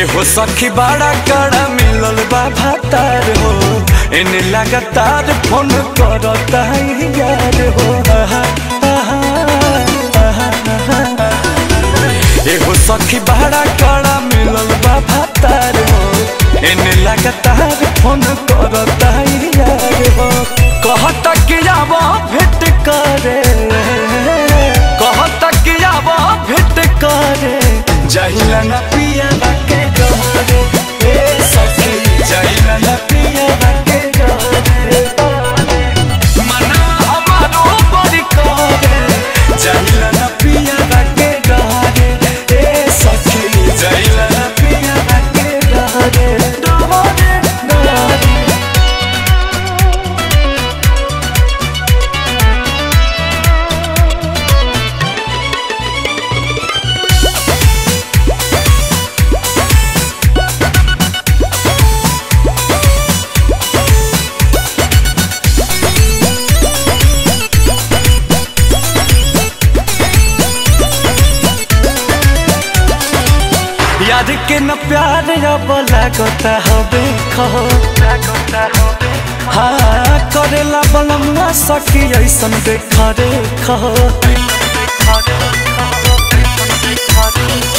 एहो सखी बड़ा कड़ा मिलल बा भातार हो। एने लगातार फ़ोन करता यार हो। एहो सखी बड़ा कड़ा मिलल बा भातार हो। एने लगातार फ़ोन करता यार हो। कहता कि आवा भेंट करे। कहता कि आवा भेंट करे। जहिला न पिया याद के न प्यार अब लागता हबे खहो हाँ बलमुआ सखी ऐसन देखा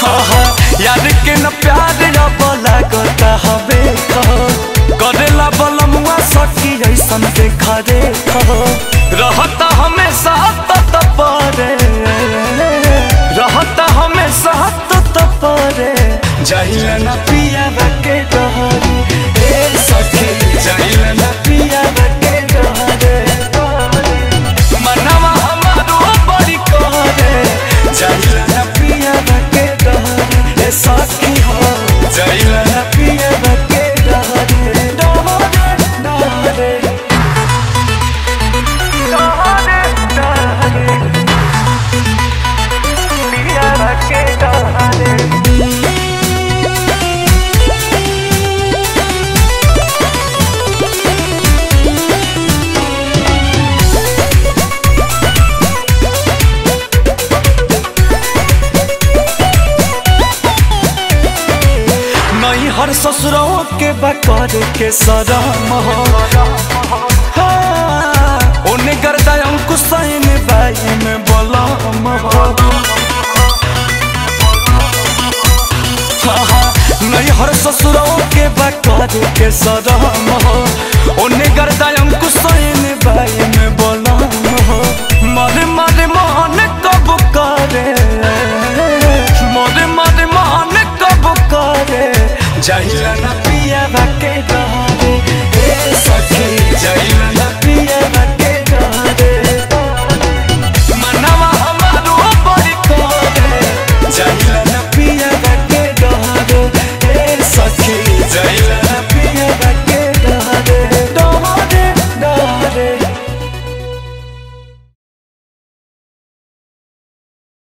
हाँ, हाँ, याद के न प्यार अब लागता हबे खहो करेला बलमुआ सखी ऐसन देखा रे रहता हमेशा जहिला न पिया हर ससुर के बकर के सरम हो हाँ, ओने गर्दा अंकुश ने बाई में हो हाँ, हाँ, नहीं हर ससुर के बकर के सरम हो न पिया